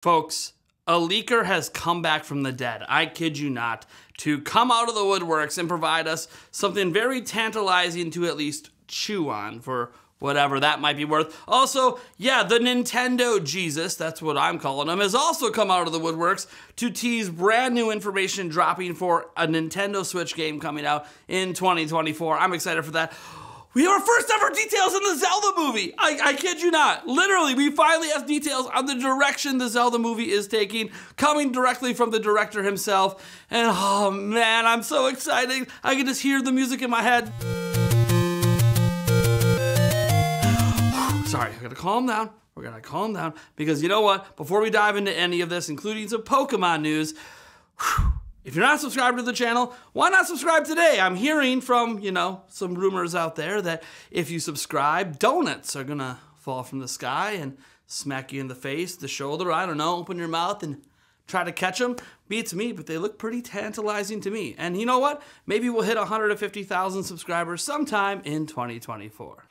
Folks, a leaker has come back from the dead, I kid you not, to come out of the woodworks and provide us something very tantalizing to at least chew on for whatever that might be worth. Also, yeah, the Nintendo Jesus, that's what I'm calling him, has also come out of the woodworks to tease brand new information dropping for a Nintendo Switch game coming out in 2024. I'm excited for that. We have our first ever details in the Zelda movie. I, I kid you not. Literally, we finally have details on the direction the Zelda movie is taking, coming directly from the director himself. And oh man, I'm so excited. I can just hear the music in my head. Sorry, I gotta calm down. We're gonna calm down because you know what? Before we dive into any of this, including some Pokemon news, whew, if you're not subscribed to the channel, why not subscribe today? I'm hearing from, you know, some rumors out there that if you subscribe, donuts are gonna fall from the sky and smack you in the face, the shoulder, I don't know, open your mouth and try to catch them. Beats me, but they look pretty tantalizing to me. And you know what? Maybe we'll hit 150,000 subscribers sometime in 2024.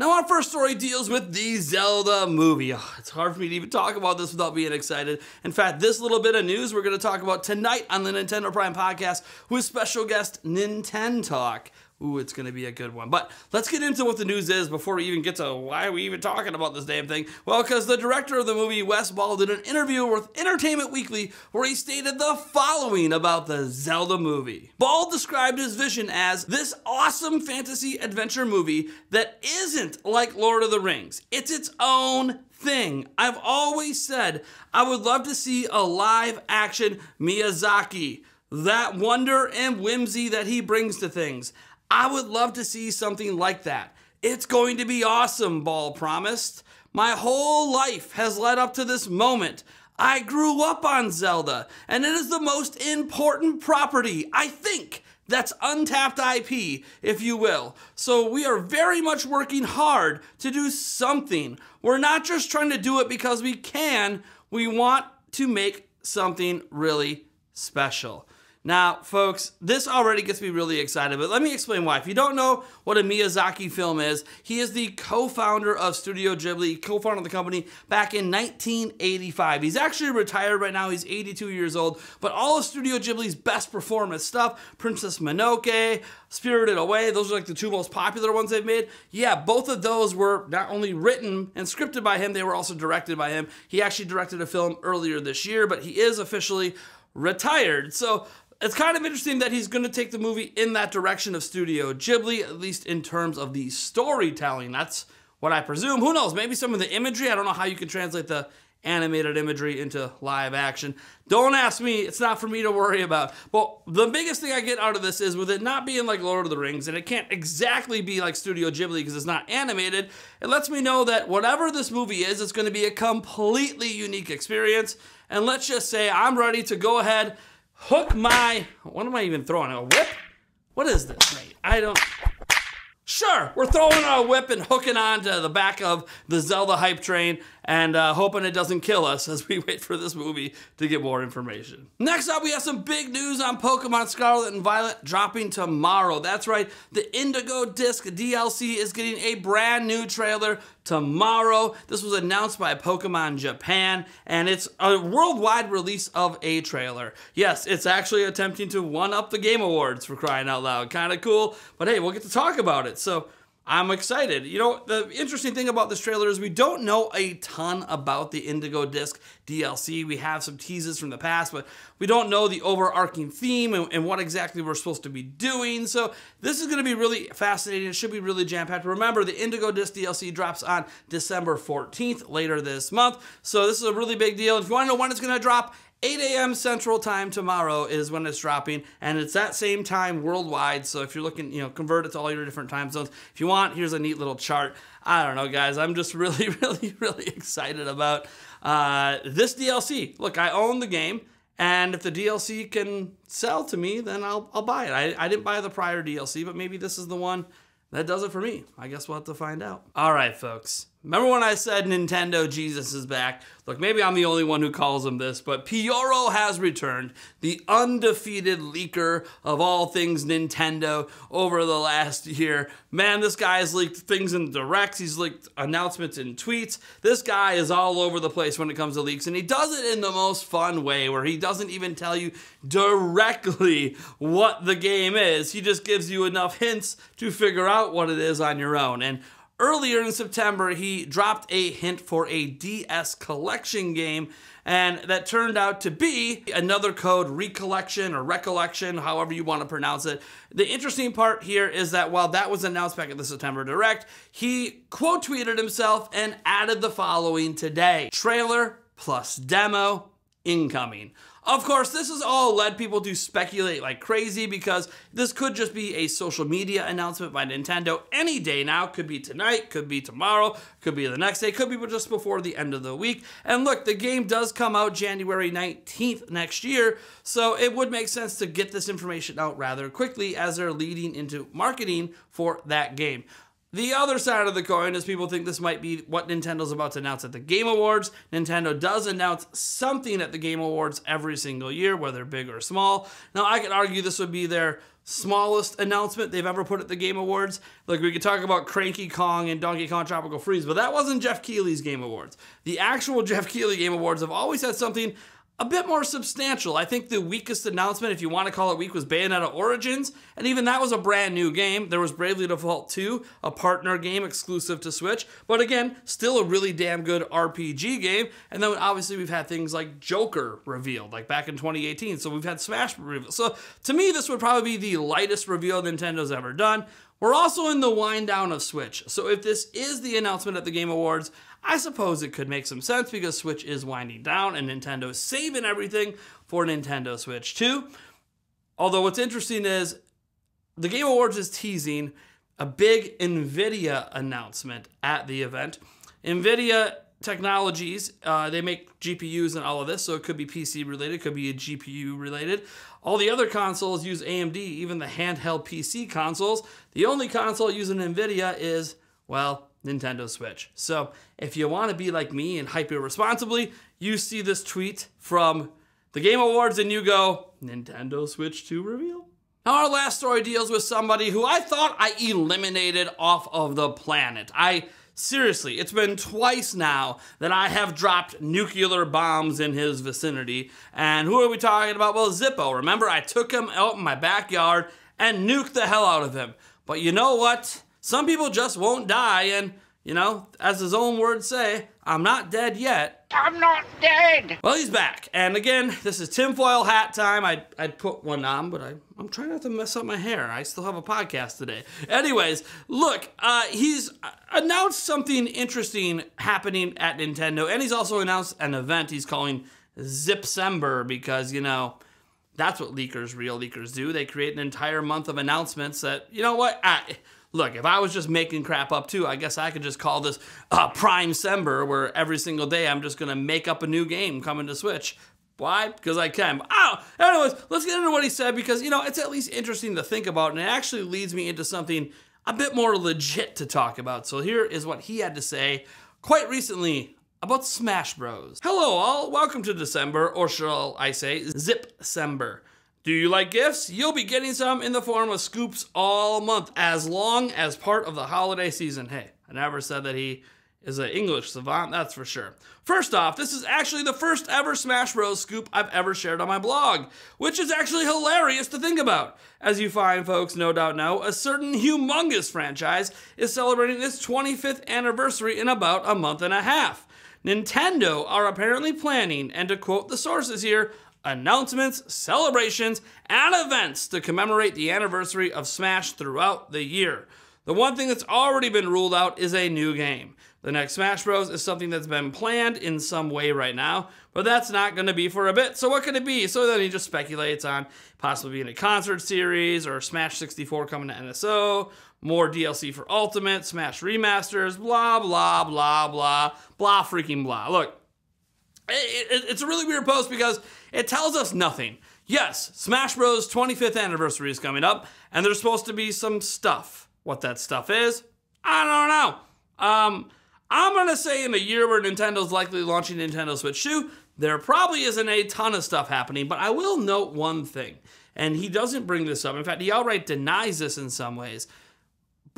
Now, our first story deals with the Zelda movie. Oh, it's hard for me to even talk about this without being excited. In fact, this little bit of news we're going to talk about tonight on the Nintendo Prime podcast with special guest Nintendo Talk. Ooh, it's going to be a good one. But let's get into what the news is before we even get to why are we even talking about this damn thing. Well, because the director of the movie, Wes Ball, did an interview with Entertainment Weekly where he stated the following about the Zelda movie. Ball described his vision as this awesome fantasy adventure movie that isn't like Lord of the Rings. It's its own thing. I've always said I would love to see a live action Miyazaki. That wonder and whimsy that he brings to things. I would love to see something like that. It's going to be awesome, Ball promised. My whole life has led up to this moment. I grew up on Zelda, and it is the most important property, I think, that's untapped IP, if you will. So we are very much working hard to do something. We're not just trying to do it because we can, we want to make something really special. Now, folks, this already gets me really excited, but let me explain why. If you don't know what a Miyazaki film is, he is the co-founder of Studio Ghibli, co-founder of the company back in 1985. He's actually retired right now. He's 82 years old, but all of Studio Ghibli's best performance stuff, Princess Mononoke, Spirited Away, those are like the two most popular ones they've made. Yeah, both of those were not only written and scripted by him, they were also directed by him. He actually directed a film earlier this year, but he is officially retired. So it's kind of interesting that he's going to take the movie in that direction of Studio Ghibli, at least in terms of the storytelling. That's what I presume. Who knows? Maybe some of the imagery. I don't know how you can translate the animated imagery into live action. Don't ask me. It's not for me to worry about. But the biggest thing I get out of this is with it not being like Lord of the Rings, and it can't exactly be like Studio Ghibli because it's not animated, it lets me know that whatever this movie is, it's going to be a completely unique experience. And let's just say I'm ready to go ahead hook my, what am I even throwing, a whip? What is this, mate? I don't, sure, we're throwing a whip and hooking onto the back of the Zelda hype train and uh, hoping it doesn't kill us as we wait for this movie to get more information. Next up, we have some big news on Pokemon Scarlet and Violet dropping tomorrow. That's right, the Indigo Disk DLC is getting a brand new trailer tomorrow. This was announced by Pokemon Japan, and it's a worldwide release of a trailer. Yes, it's actually attempting to one up the Game Awards for crying out loud. Kind of cool, but hey, we'll get to talk about it. So I'm excited. You know, the interesting thing about this trailer is we don't know a ton about the Indigo Disk DLC. We have some teases from the past, but we don't know the overarching theme and, and what exactly we're supposed to be doing. So this is going to be really fascinating. It should be really jam-packed. Remember, the Indigo Disk DLC drops on December 14th, later this month. So this is a really big deal. If you want to know when it's going to drop, 8 a.m. Central Time tomorrow is when it's dropping, and it's that same time worldwide. So if you're looking, you know, convert it to all your different time zones. If you want, here's a neat little chart. I don't know, guys. I'm just really, really, really excited about uh, this DLC. Look, I own the game, and if the DLC can sell to me, then I'll, I'll buy it. I, I didn't buy the prior DLC, but maybe this is the one that does it for me. I guess we'll have to find out. All right, folks. Remember when I said Nintendo Jesus is back? Look, maybe I'm the only one who calls him this, but Pyoro has returned, the undefeated leaker of all things Nintendo over the last year. Man, this guy has leaked things in directs, he's leaked announcements in tweets. This guy is all over the place when it comes to leaks, and he does it in the most fun way where he doesn't even tell you directly what the game is. He just gives you enough hints to figure out what it is on your own. And Earlier in September, he dropped a hint for a DS collection game, and that turned out to be another code recollection or recollection, however you want to pronounce it. The interesting part here is that while that was announced back at the September Direct, he quote tweeted himself and added the following today trailer plus demo incoming. Of course, this has all led people to speculate like crazy because this could just be a social media announcement by Nintendo any day now. Could be tonight, could be tomorrow, could be the next day, could be just before the end of the week. And look, the game does come out January 19th next year, so it would make sense to get this information out rather quickly as they're leading into marketing for that game. The other side of the coin is people think this might be what Nintendo's about to announce at the Game Awards. Nintendo does announce something at the Game Awards every single year, whether big or small. Now, I could argue this would be their smallest announcement they've ever put at the Game Awards. Like, we could talk about Cranky Kong and Donkey Kong Tropical Freeze, but that wasn't Geoff Keighley's Game Awards. The actual Geoff Keighley Game Awards have always had something a bit more substantial. I think the weakest announcement, if you want to call it weak, was Bayonetta Origins, and even that was a brand new game. There was Bravely Default 2, a partner game exclusive to Switch, but again, still a really damn good RPG game. And then obviously we've had things like Joker revealed, like back in 2018. So we've had Smash revealed. So to me, this would probably be the lightest reveal Nintendo's ever done. We're also in the wind down of Switch. So if this is the announcement at the Game Awards, I suppose it could make some sense because Switch is winding down and Nintendo is saving everything for Nintendo Switch 2. Although what's interesting is the Game Awards is teasing a big NVIDIA announcement at the event. NVIDIA Technologies, uh, they make GPUs and all of this, so it could be PC related, could be a GPU related. All the other consoles use AMD, even the handheld PC consoles. The only console using NVIDIA is, well, Nintendo Switch. So if you want to be like me and hype it responsibly, you see this tweet from the Game Awards and you go, Nintendo Switch 2 reveal? Now, our last story deals with somebody who I thought I eliminated off of the planet. I seriously, it's been twice now that I have dropped nuclear bombs in his vicinity. And who are we talking about? Well, Zippo. Remember, I took him out in my backyard and nuked the hell out of him. But you know what? Some people just won't die, and, you know, as his own words say, I'm not dead yet. I'm not dead! Well, he's back. And again, this is tinfoil hat time. I'd, I'd put one on, but I, I'm trying not to mess up my hair. I still have a podcast today. Anyways, look, uh, he's announced something interesting happening at Nintendo, and he's also announced an event he's calling Zipcember because, you know, that's what leakers, real leakers do. They create an entire month of announcements that, you know what, I look, if I was just making crap up too, I guess I could just call this uh, Prime Sember, where every single day I'm just gonna make up a new game coming to Switch. Why? Because I can. Oh, anyways, let's get into what he said because you know it's at least interesting to think about, and it actually leads me into something a bit more legit to talk about. So here is what he had to say quite recently about Smash Bros. Hello all, welcome to December, or shall I say Zipcember. Do you like gifts? You'll be getting some in the form of scoops all month, as long as part of the holiday season. Hey, I never said that he is an English savant, that's for sure. First off, this is actually the first ever Smash Bros. scoop I've ever shared on my blog, which is actually hilarious to think about. As you fine folks no doubt know, a certain humongous franchise is celebrating its 25th anniversary in about a month and a half. Nintendo are apparently planning, and to quote the sources here, announcements, celebrations, and events to commemorate the anniversary of Smash throughout the year. The one thing that's already been ruled out is a new game. The next Smash Bros. is something that's been planned in some way right now, but that's not going to be for a bit. So what could it be? So then he just speculates on possibly being a concert series or Smash 64 coming to NSO, more DLC for Ultimate, Smash remasters, blah, blah, blah, blah, blah, freaking blah. Look, it, it, it's a really weird post because it tells us nothing. Yes, Smash Bros. 25th anniversary is coming up, and there's supposed to be some stuff. What that stuff is, I don't know. Um, I'm gonna say in a year where Nintendo's likely launching Nintendo Switch 2, there probably isn't a ton of stuff happening, but I will note one thing, and he doesn't bring this up. In fact, he outright denies this in some ways.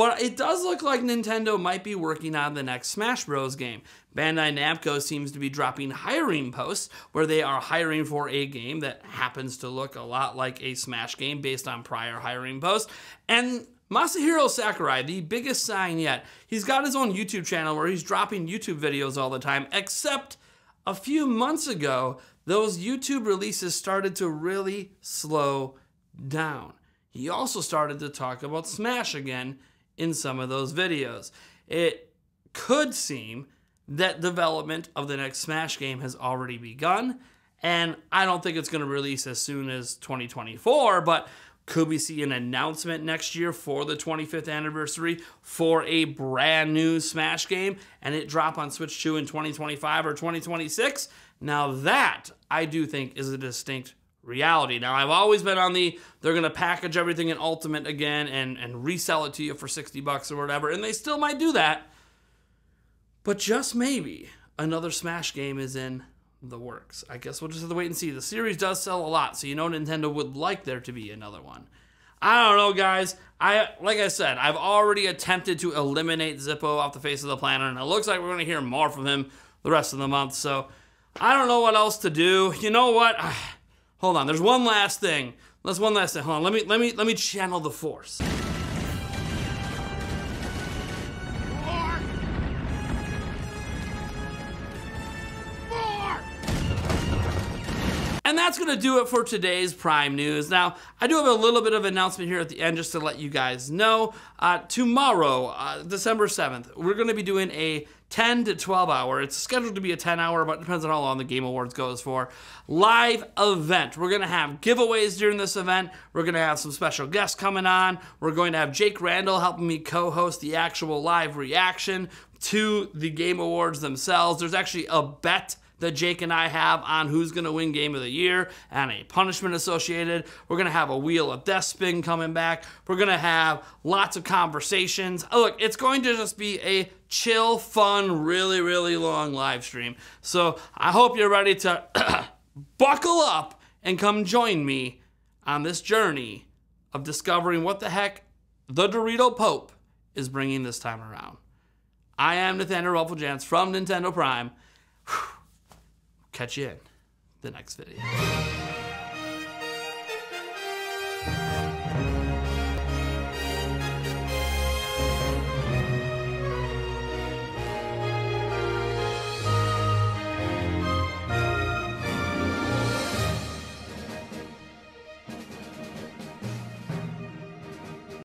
But it does look like Nintendo might be working on the next Smash Bros. game. Bandai Namco seems to be dropping hiring posts where they are hiring for a game that happens to look a lot like a Smash game based on prior hiring posts. And Masahiro Sakurai, the biggest sign yet, he's got his own YouTube channel where he's dropping YouTube videos all the time, except a few months ago, those YouTube releases started to really slow down. He also started to talk about Smash again in some of those videos. It could seem that development of the next Smash game has already begun, and I don't think it's going to release as soon as 2024, but could we see an announcement next year for the 25th anniversary for a brand new Smash game and it drop on Switch 2 in 2025 or 2026? Now that I do think is a distinct reality. Now I've always been on the they're gonna package everything in Ultimate again and and resell it to you for 60 bucks or whatever, and they still might do that. But just maybe another Smash game is in the works. I guess we'll just have to wait and see. The series does sell a lot, so you know Nintendo would like there to be another one. I don't know, guys. I like I said, I've already attempted to eliminate Zippo off the face of the planet, and it looks like we're gonna hear more from him the rest of the month. So I don't know what else to do. You know what? Hold on. There's one last thing. There's one last thing. Hold on. Let me let me let me channel the force. That's going to do it for today's Prime News. Now, I do have a little bit of announcement here at the end just to let you guys know. Uh, tomorrow, uh, December 7th, we're going to be doing a 10 to 12 hour. It's scheduled to be a 10 hour, but it depends on how long the Game Awards goes for. Live event. We're going to have giveaways during this event. We're going to have some special guests coming on. We're going to have Jake Randall helping me co host the actual live reaction to the Game Awards themselves. There's actually a bet that Jake and I have on who's going to win Game of the Year and a punishment associated. We're going to have a Wheel of Death spin coming back. We're going to have lots of conversations. Oh, look, it's going to just be a chill, fun, really, really long live stream. So I hope you're ready to buckle up and come join me on this journey of discovering what the heck the Dorito Pope is bringing this time around. I am Nathaniel Rufflejans from Nintendo Prime. Whew catch you in the next video.